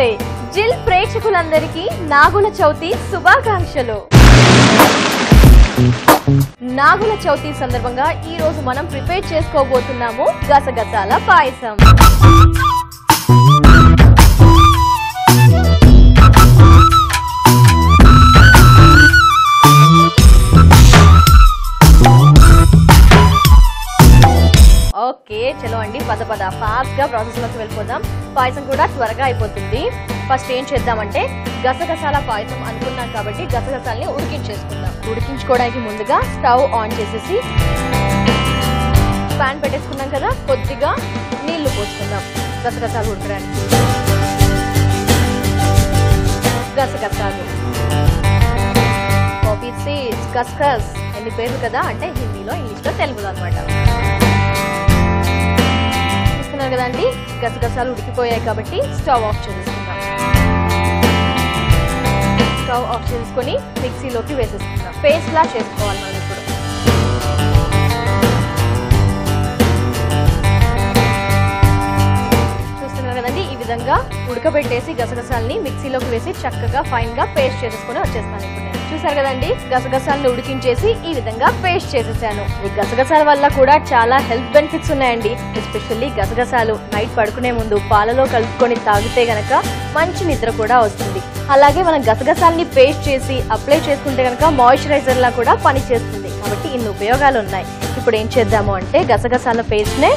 నమస్తే. జిల్ ప్రేక్షకులందరికీ నాగుల చవితి శుభాకాంక్షలు. నాగుల చవితి సందర్భంగా ఈ రోజు మనం ప్రిపేర్ చేసుకోబోతున్నాము గసగసాల పాయసం. ఓకే చలో అండి పద పద. ఫాస్ట్గా ప్రాసెస్లోకి వెళ్ళిపోదాం. పాయసం కూడా త్వరగా అయిపోతుంది. ఫస్ట్ ఏం చేద్దామంటే గసగసాల పాయసం అనుకున్నాం కాబట్టి గసగసాలని ఉడికించేసుకుందాం. ఉడికించుకోవడానికి ముందుగా స్టవ్ ఆన్ చేసేసి పాన్ పెట్టేసుకున్నాం కదా కొద్దిగా నీళ్ళు పోసుకుందాం గసగసాలు ఉడకడానికి. గసగసాలు. కాఫీ సీడ్స్ గస్కస్ ఎన్ని పేర్లు కదా అంటే హిందీలో ఇంగ్లీష్లో తెలుగులో అనమాట చూస్తున్నారు కదండి. గసగసాలు ఉడికిపోయాయి కాబట్టి స్టవ్ ఆఫ్ చేసుకుందాం స్టవ్ ఆఫ్ చేసుకొని మిక్సీలోకి వేసేసుకుందాం. పేస్ట్ లా చేసుకోవాలి మనం ఇప్పుడు. చూస్తున్నారు కదండి ఈ విధంగా ఉడకబెట్టేసి గసగసాలని మిక్సీలోకి వేసి చక్కగా ఫైన్గా పేస్ట్ చేసుకొని వచ్చేస్తాను ఇప్పుడు చూసారు కదండి? గసగసాలను ఉడికించేసి ఈ విధంగా పేస్ట్ చేసేసాను. ఈ గసగసాల వల్ల కూడా చాలా హెల్త్ బెనిఫిట్స్ ఉన్నాయండి. ఎస్పెషల్లీ గసగసాలు. నైట్ పడుకునే ముందు పాలలో కలుపుకొని తాగితే గనక మంచి నిద్ర కూడా వస్తుంది. అలాగే మనం గసగసాలని పేస్ట్ చేసి అప్లై చేసుకుంటే కనుక మాయిశ్చరైజర్ లా కూడా పని చేస్తుంది. కాబట్టి ఇన్ని ఉపయోగాలు ఉన్నాయి. ఇప్పుడు ఏం చేద్దాము అంటే గసగసాల పేస్ట్నే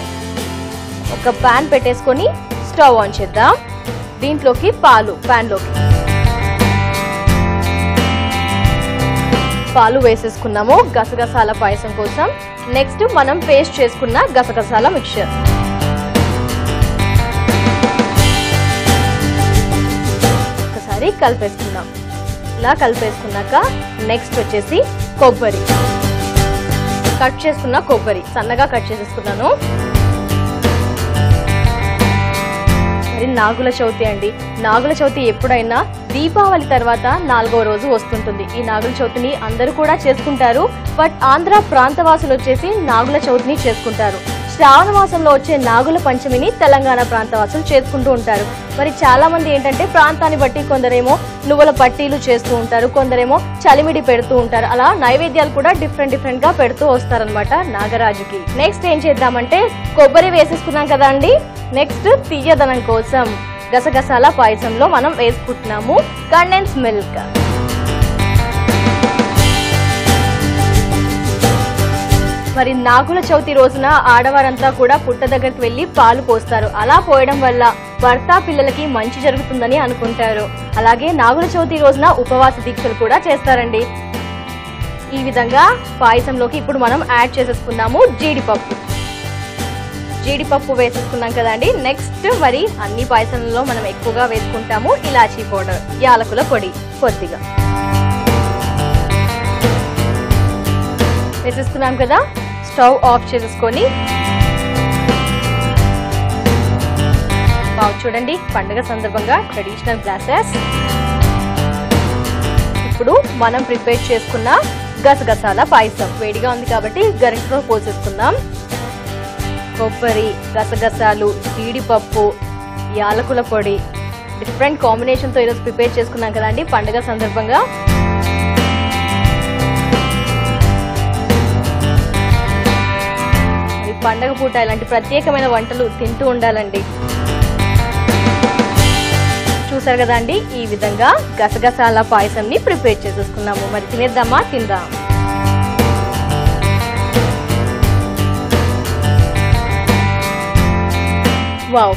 ఒక ప్యాన్ పెట్టేసుకొని స్టవ్ ఆన్ చేద్దాం. దీంట్లోకి పాలు ప్యాన్లోకి పాలు వేసేసుకున్నాము. గసగసాల పాయసం కోసం. నెక్స్ట్ మనం పేస్ట్ చేసుకున్న గసగసాల మిక్చర్ ఒకసారి కలిపేసుకుందాం. ఇలా కలిపేసుకున్నాక నెక్స్ట్ వచ్చేసి కొబ్బరి. కట్ చేసుకున్న కొబ్బరి. సన్నగా కట్ చేసేసుకున్నాను. అది నాగుల చవితి అండి. నాగుల చవితి ఎప్పుడైనా దీపావళి తర్వాత నాలుగో రోజు వస్తుంటుంది. ఈ నాగుల చవితిని అందరూ కూడా చేసుకుంటారు. బట్ ఆంధ్ర ప్రాంతవాసులు వచ్చేసి నాగుల చవితిని చేసుకుంటారు. శ్రావణ మాసంలో వచ్చే నాగుల పంచమిని తెలంగాణ ప్రాంతవాసులు చేసుకుంటూ ఉంటారు. మరి చాలా మంది ఏంటంటే ప్రాంతాన్ని బట్టి కొందరేమో నువ్వుల పట్టీలు చేస్తూ ఉంటారు కొందరేమో చలిమిడి పెడుతూ ఉంటారు. అలా నైవేద్యాలు కూడా డిఫరెంట్ డిఫరెంట్గా పెడుతూ వస్తారనమాట నాగరాజుకి. నెక్స్ట్ ఏం చేద్దామంటే కొబ్బరి వేసేసుకున్నాం కదా అండి. నెక్స్ట్ తీయదనం కోసం గసగసాల పాయసంలో మనం వేసుకుంటున్నాము. కండెన్స్ మిల్క్ మరి నాగుల చవితి రోజున ఆడవారంతా కూడా పుట్ట దగ్గరికి వెళ్ళి పాలు పోస్తారు. అలా పోయడం వల్ల భర్త పిల్లలకి మంచి జరుగుతుందని అనుకుంటారు. అలాగే నాగుల చవితి రోజున ఉపవాస దీక్షలు కూడా చేస్తారండి. ఈ విధంగా పాయసంలోకి ఇప్పుడు మనం యాడ్ చేసేసుకున్నాము జీడిపప్పు. జీడిపప్పు వేసేసుకున్నాం కదండి. నెక్స్ట్ మరి అన్ని పాయసంలో మనం ఎక్కువగా వేసుకుంటాము. ఇలాచీ పౌడర్ యాలకుల పొడి కొద్దిగా. వేసేసుకున్నాం కదా? స్టవ్ ఆఫ్ చేసేసుకొని బాగు చూడండి పండుగ సందర్భంగా ట్రెడిషనల్ గ్లాసెస్ ఇప్పుడు మనం ప్రిపేర్ చేసుకున్న గసగసాల పాయసం. వేడిగా ఉంది కాబట్టి గరిటలో పోసేసుకుందాం కొబ్బరి గసగసాలు జీడిపప్పు యాలకుల పొడి డిఫరెంట్ కాంబినేషన్తో ఈరోజు ప్రిపేర్ చేసుకున్నాం కదండి పండుగ సందర్భంగా. పండగ పూట ఇలాంటి ప్రత్యేకమైన వంటలు తింటూ ఉండాలండి. చూసారు కదా అండి ఈ విధంగా గసగసాల పాయసంని ప్రిపేర్ చేసేసుకున్నాము. మరి తినేద్దామా? తిందాం. వావ్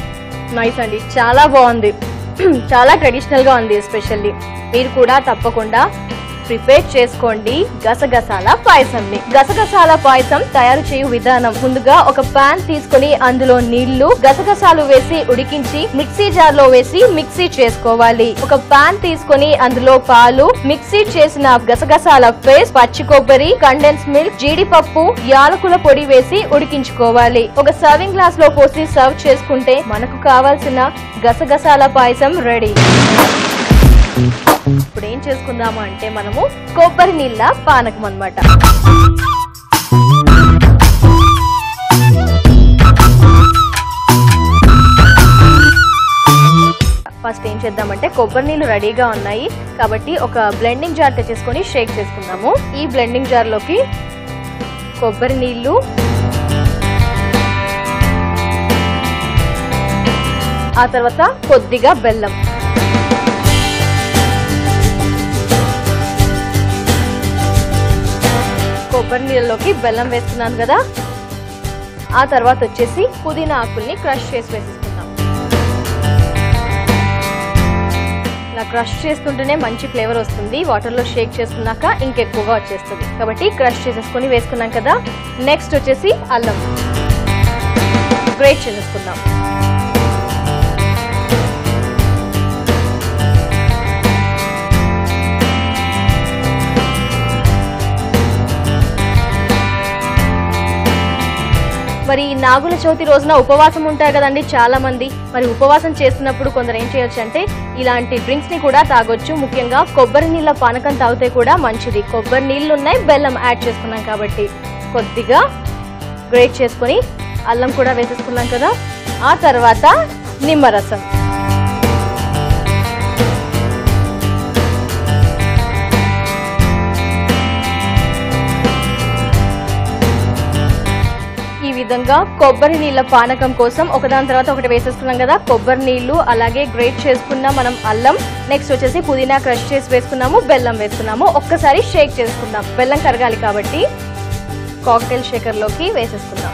నైస్ అండి. చాలా బాగుంది. చాలా ట్రెడిషనల్గా ఉంది ఎస్పెషల్లీ. మీరు కూడా తప్పకుండా ప్రిపేర్ చేసుకోండి. గసగసాల పాయసంని. గసగసాల పాయసం తయారు చేయు విధానం. ముందుగా ఒక పాన్ తీసుకొని అందులో నీళ్ళు గసగసాలు వేసి ఉడికించి మిక్సీ జార్లో వేసి మిక్సీ చేసుకోవాలి. ఒక పాన్ తీసుకొని అందులో పాలు మిక్సీ చేసిన గసగసాల పేస్ట్ పచ్చి కొబ్బరి కండెన్స్ మిల్క్ జీడిపప్పు యాలకుల పొడి వేసి ఉడికించుకోవాలి. ఒక సర్వింగ్ గ్లాస్లో పోసి సర్వ్ చేసుకుంటే మనకు కావాల్సిన గసగసాల పాయసం రెడీ ఇప్పుడు ఏం చేసుకుందాము అంటే మనము కొబ్బరి నీళ్ళ పానకం అన్నమాట. ఫస్ట్ ఏం చేద్దామంటే కొబ్బరి నీళ్ళు రెడీగా ఉన్నాయి. కాబట్టి ఒక బ్లెండింగ్ జార్ తెచ్చేసుకొని షేక్ చేసుకుందాము. ఈ బ్లెండింగ్ జార్లోకి కొబ్బరి నీళ్ళు ఆ తర్వాత కొద్దిగా బెల్లం. కొబ్బరి నీళ్ళలోకి బెల్లం వేస్తున్నాను కదా? ఆ తర్వాత వచ్చేసి పుదీనా ఆకుల్ని క్రష్ చేసి వేసేసుకుందాం. ఇలా క్రష్ చేస్తుంటేనే మంచి ఫ్లేవర్ వస్తుంది. వాటర్లో షేక్ చేసుకున్నాక ఇంకెక్కువగా వచ్చేస్తుంది. కాబట్టి క్రష్ చేసేసుకొని వేసుకున్నాం కదా? నెక్స్ట్ వచ్చేసి అల్లం. గ్రేట్ చేసేసుకుందాం. మరి ఈ నాగుల చవితి రోజున ఉపవాసం ఉంటారు కదండి చాలా మంది. మరి ఉపవాసం చేస్తున్నప్పుడు కొందరు ఏం చేయొచ్చు అంటే ఇలాంటి డ్రింక్స్ని కూడా తాగొచ్చు. ముఖ్యంగా కొబ్బరి నీళ్ళ పానకం తాగితే కూడా మంచిది. కొబ్బరి నీళ్ళు ఉన్నాయి బెల్లం యాడ్ చేసుకున్నాం కాబట్టి కొద్దిగా గ్రేట్ చేసుకొని అల్లం కూడా వేసేసుకున్నాం కదా. ఆ తర్వాత నిమ్మరసం. ఈ విధంగా కొబ్బరి నీళ్ళ పానకం కోసం ఒకదాని తర్వాత ఒకటి వేసేసుకున్నాం కదా. కొబ్బరి నీళ్ళు అలాగే గ్రేట్ చేసుకున్న మనం అల్లం. నెక్స్ట్ వచ్చేసి పుదీనా క్రష్ చేసి వేసుకున్నాము బెల్లం వేసుకున్నాము. ఒక్కసారి షేక్ చేసుకుందాం. బెల్లం కరగాలి కాబట్టి కాక్టైల్ షేకర్లోకి వేసేసుకుందాం.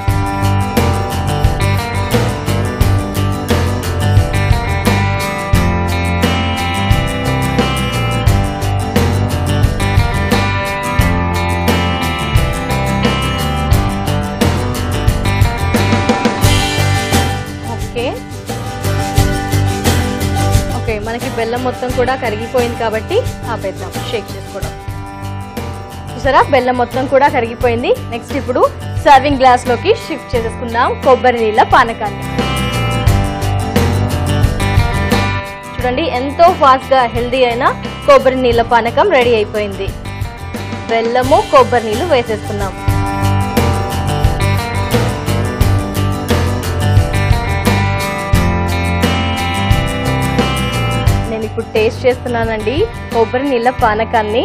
ఓకే. ఓకే మనకి బెల్లం మొత్తం కూడా కరిగిపోయింది కాబట్టి ఆపేద్దాం షేక్ చేసుకోవడం. చూసారా? బెల్లం మొత్తం కూడా కరిగిపోయింది. నెక్స్ట్ ఇప్పుడు సర్వింగ్ గ్లాస్లోకి షిఫ్ట్ చేసుకుందాం కొబ్బరి నీళ్ళ పానకాన్ని. చూడండి ఎంతో ఫాస్ట్గా హెల్దీ అయిన కొబ్బరి నీళ్ళ పానకం రెడీ అయిపోయింది. బెల్లము కొబ్బరి నీళ్ళు వేసేసుకున్నాం ఇప్పుడు టేస్ట్ చేస్తున్నానండి. కొబ్బరి నీళ్ళ పానకాన్ని.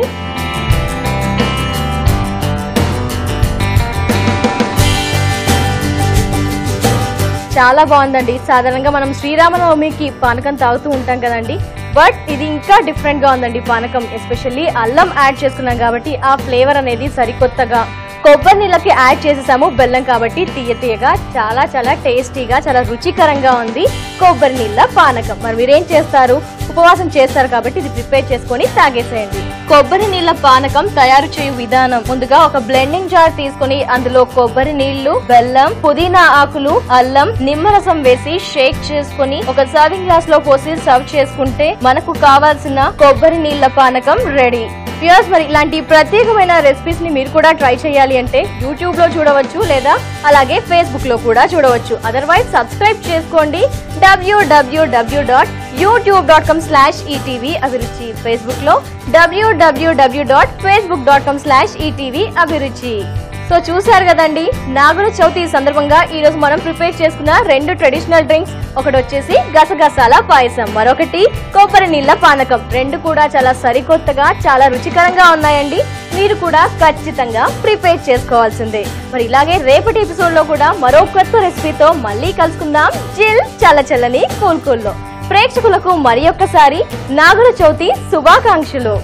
చాలా బాగుందండి. సాధారణంగా మనం శ్రీరామనవమికి పానకం తాగుతూ ఉంటాం కదండి. బట్ ఇది ఇంకా డిఫరెంట్గా ఉందండి పానకం. ఎస్పెషల్లీ అల్లం యాడ్ చేసుకున్నాం కాబట్టి ఆ ఫ్లేవర్ అనేది సరికొత్తగా. కొబ్బరి నీళ్ళకి యాడ్ చేసేసాము బెల్లం కాబట్టి తీయ తీయగా చాలా చాలా టేస్టీగా చాలా రుచికరంగా ఉంది కొబ్బరి నీళ్ళ పానకం. మరి మీరేం చేస్తారు? ఉపవాసం చేస్తారు కాబట్టి ఇది ప్రిపేర్ చేసుకొని తాగేసేయండి. కొబ్బరి నీళ్ళ పానకం తయారు చేయు విధానం. ముందుగా ఒక బ్లెండింగ్ జార్ తీసుకొని అందులో కొబ్బరి నీళ్ళు బెల్లం పుదీనా ఆకులు అల్లం నిమ్మరసం వేసి షేక్ చేసుకొని ఒక సర్వింగ్ గ్లాస్లో పోసి సర్వ్ చేసుకుంటే మనకు కావాల్సిన కొబ్బరి నీళ్ళ పానకం రెడీ వ్యూయర్స్ మరి ఇలాంటి ప్రత్యేకమైన రెసిపీస్ని మీరు కూడా ట్రై చేయాలి అంటే యూట్యూబ్లో చూడవచ్చు లేదా అలాగే ఫేస్బుక్లో కూడా చూడవచ్చు. అదర్వైజ్ సబ్స్క్రైబ్ చేసుకోండి. W W W dot YouTube dot com slash ETV Abhiruchi. ఫేస్బుక్లో W W W dot Facebook dot com slash ETV Abhiruchi. So చూశారు కదండి నాగుల చవితి సందర్భంగా ఈ రోజు మనం ప్రిపేర్ చేసుకున్న రెండు ట్రెడిషనల్ డ్రింక్స్ ఒకటి వచ్చేసి గసగసాల పాయసం మరొకటి కొబ్బరి నీళ్ళ పానకం. రెండు కూడా చాలా సరికొత్తగా చాలా రుచికరంగా ఉన్నాయండి. మీరు కూడా ఖచ్చితంగా ప్రిపేర్ చేసుకోవాల్సిందే. మరి ఇలాగే రేపటి ఎపిసోడ్లో కూడా మరో కొత్త రెసిపీతో మళ్ళీ కలుసుకుందాం. జిల్ చల్ల చల్లని కూల్కూల్లో. ప్రేక్షకులకు మరి ఒక్కసారి నాగుల చవితి శుభాకాంక్షలు.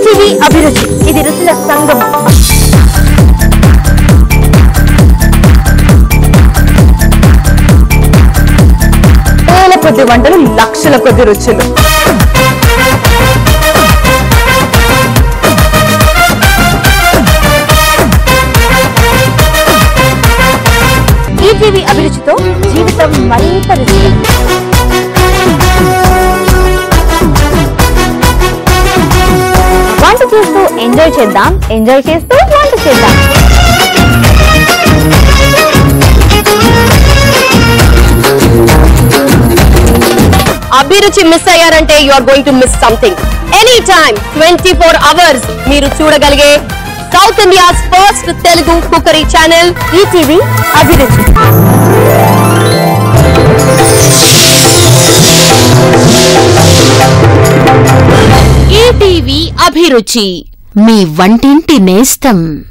ఈటీవీ అభిరుచి. ఇది రుచుల సంగమం. వేల కొద్ది వంటలు లక్షల కొద్ది రుచులు. ఈటీవీ అభిరుచితో జీవితం మరింత రుచి చేద్దాం. ఎంజాయ్ చేస్తూ వంట చేద్దాం. అభిరుచి మిస్ అయ్యారంటే you are going to miss something any time twenty four hours మీరు చూడగలిగే south India first Telugu cookery channel ETV Abhiruchi. ETV Abhiruchi. మీ వంటింటి నేస్తం.